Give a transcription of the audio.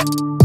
you